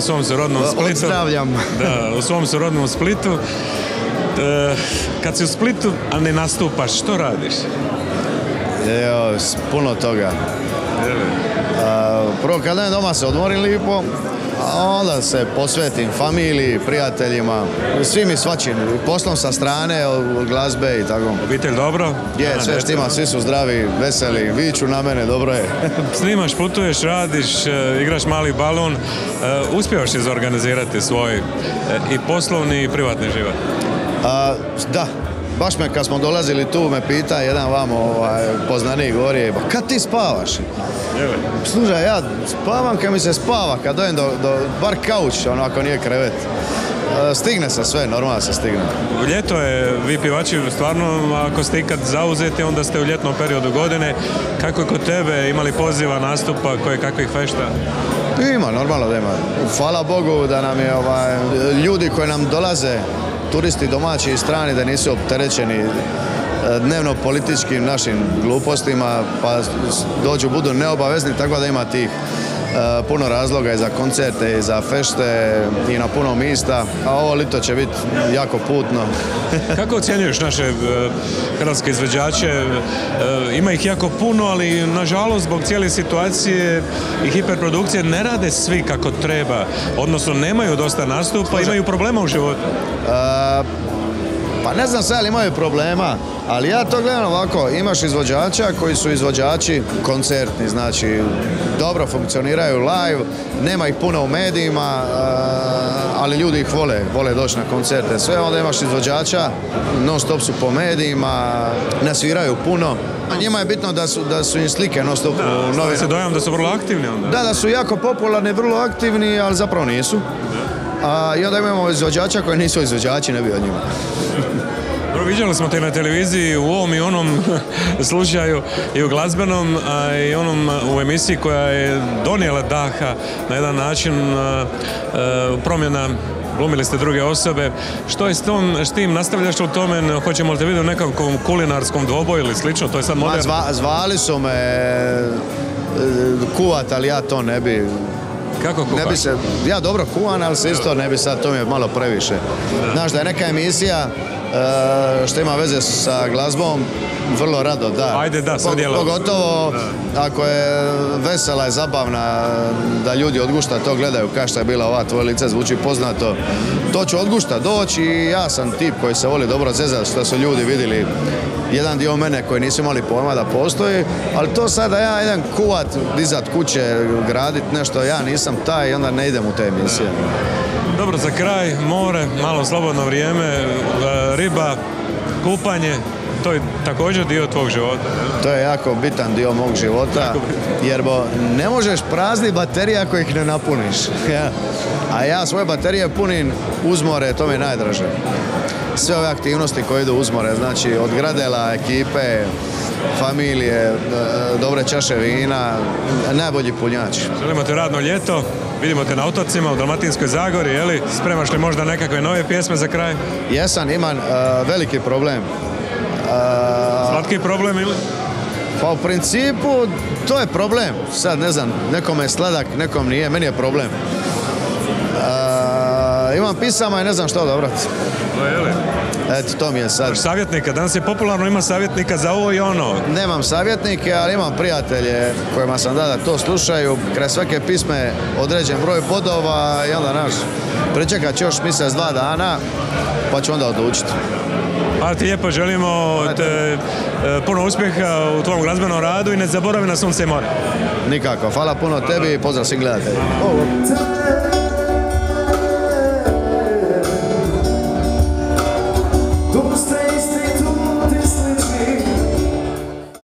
svom su rodnom Splitu. Pozdravljam. Da, u svom su rodnom Splitu. E, kad si u Splitu, a ne nastupaš, što radiš? Evo, puno toga. Prvo kad ne doma se odmorim lipo, a onda se posvetim familiji, prijateljima, svim i svačim, poslom sa strane, od glazbe i tako. Obitelj dobro? Je, sve štima, svi su zdravi, veseli, viču na mene, dobro je. Snimaš, putuješ, radiš, e, igraš mali balon, e, uspijevaš izorganizirati svoj e, i poslovni i privatni život. A, da, baš me kad smo dolazili tu me pita jedan vam ovaj, poznanik govori, "Pa kad ti spavaš? Slušaj, ja spavam kad mi se spava, kad dojem do, do bar kauč, ono ako nije krevet. E, Stigne se sve, normalno se stigne. Ljeto je, vi pjevači stvarno, ako ste ikad zauzeti, onda ste u ljetnom periodu godine. Kako je kod tebe, imali poziva, nastupa, koje kakvih fešta? Ima, normalno da ima. Hvala Bogu da nam je ovaj, ljudi koji nam dolaze, turisti domaći i strani, da nisu opterećeni e, dnevno političkim našim glupostima, pa dođu, budu neobavezni, tako da ima tih puno razloga i za koncerte i za fešte i na puno mista, a ovo lito će biti jako putno. Kako ocjenjuješ naše e, hrvatske izvođače? E, ima ih jako puno, ali nažalost zbog cijele situacije i hiperprodukcije ne rade svi kako treba. Odnosno nemaju dosta nastupa, imaju problema u životu. E, Pa ne znam sad ali imaju problema, ali ja to gledam ovako, imaš izvođača koji su izvođači koncertni, znači dobro funkcioniraju live, nema ih puno u medijima, e, ali ljudi ih vole, vole doći na koncerte. Sve onda imaš izvođača, non stop su po medijima, ne sviraju puno, njima je bitno da su, da su im slike non stop u Novi novinama. se dojam da su vrlo aktivni onda. Da, da su jako popularni, vrlo aktivni, ali zapravo nisu. A, I onda imamo izvođača koji nisu izvođači, ne bi o njima. Dobro, viđali smo te na televiziji u ovom i onom slučaju i u glazbenom a i onom u emisiji koja je donijela daha na jedan način a, a, promjena glumili ste druge osobe. Što je s, tom, s tim? Nastavljaš u tome? Hoćemo li te vidjeti u nekakvom kulinarskom dvoboju ili slično? To je sad Ma, moderno. zva- zvali su me e, kuvat, ali ja to ne bi... Kako Ne kuhaš? bi se, ja dobro kuvam, ali se isto ne bi sad, to mi je malo previše. Znaš da je neka emisija što ima veze sa glazbom, vrlo rado, da. Ajde, da. Pogotovo ako je vesela i zabavna, da ljudi od gušta to gledaju, kao što je bila ova tvoje lice, zvuči poznato. To ću od gušta doći i ja sam tip koji se voli dobro zezati, što su ljudi vidjeli jedan dio mene koji nisu imali pojma da postoji, ali to sada ja idem kuvat, dizat kuće, gradit nešto, ja nisam taj i onda ne idem u te emisije. Dobro, za kraj, more, malo slobodno vrijeme, e, riba, kupanje, to je također dio tvog života. To je jako bitan dio mog života, jer bo ne možeš prazni baterije ako ih ne napuniš. A ja svoje baterije punim uz more, to mi je najdraže. Sve ove aktivnosti koje idu uz more, znači od gradela, ekipe, familije, e, dobre čaše vina, najbolji punjač. Želimo te radno ljeto, vidimo te na otocima u Dalmatinskoj Zagori, je li? Spremaš li možda nekakve nove pjesme za kraj? Jesam, imam e, veliki problem. E, Slatki problem ili? Pa u principu to je problem. Sad ne znam, nekom je sladak, nekom nije, meni je problem. Imam pisama i ne znam što odabrati. To je li? Eto, to mi je sad. Savjetnika, danas je popularno ima savjetnika za ovo i ono. Nemam savjetnike, ali imam prijatelje kojima sam da da to slušaju. Kraj svake pisme određen broj bodova i onda naš pričekat ću još mjesec, dva dana, pa ću onda odlučiti. Hvala ti lijepo, želimo te, e, puno uspjeha u tvom glazbenom radu i ne zaboravi na sunce i more. Nikako. Hvala puno tebi i pozdrav svim gledateljima.